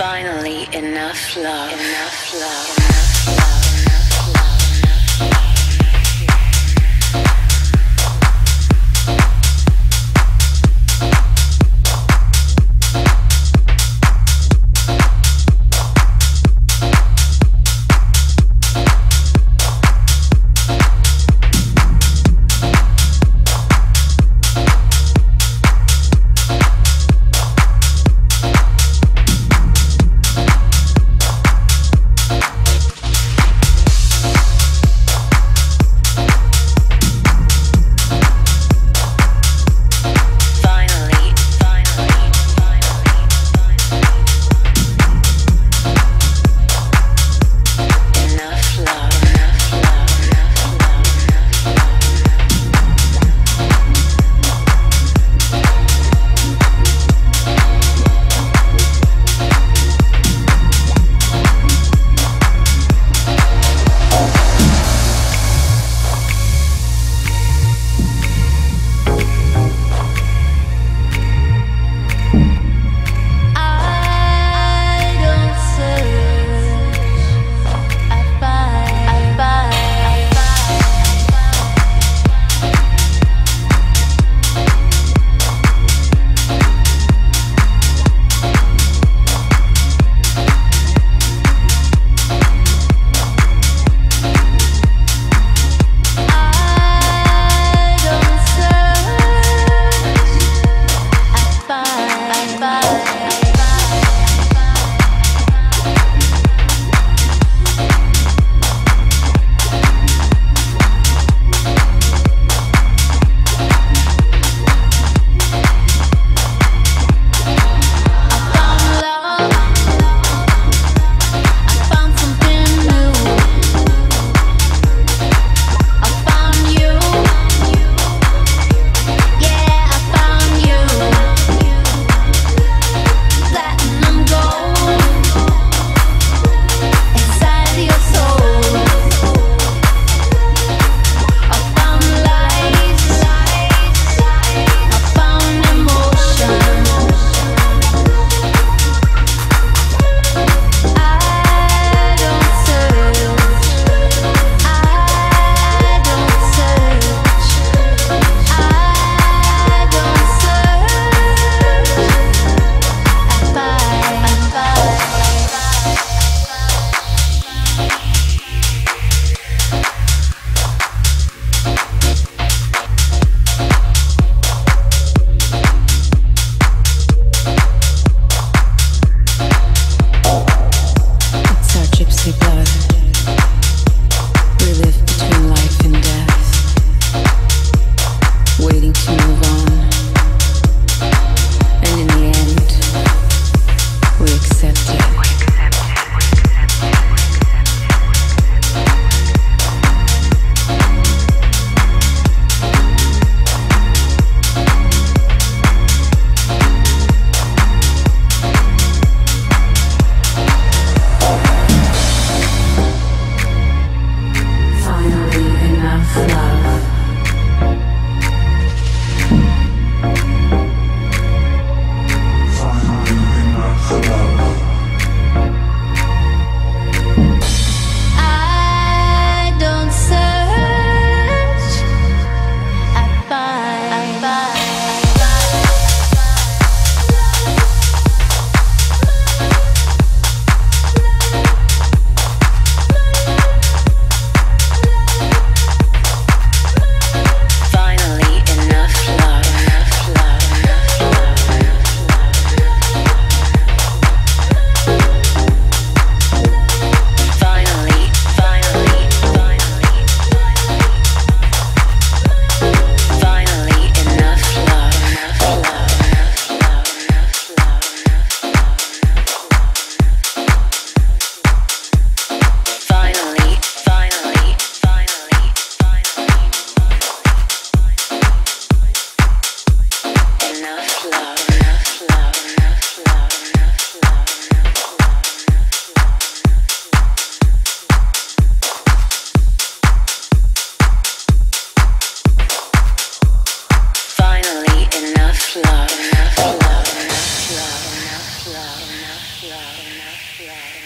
Finally, enough love. Enough love. Enough. loud enough, loud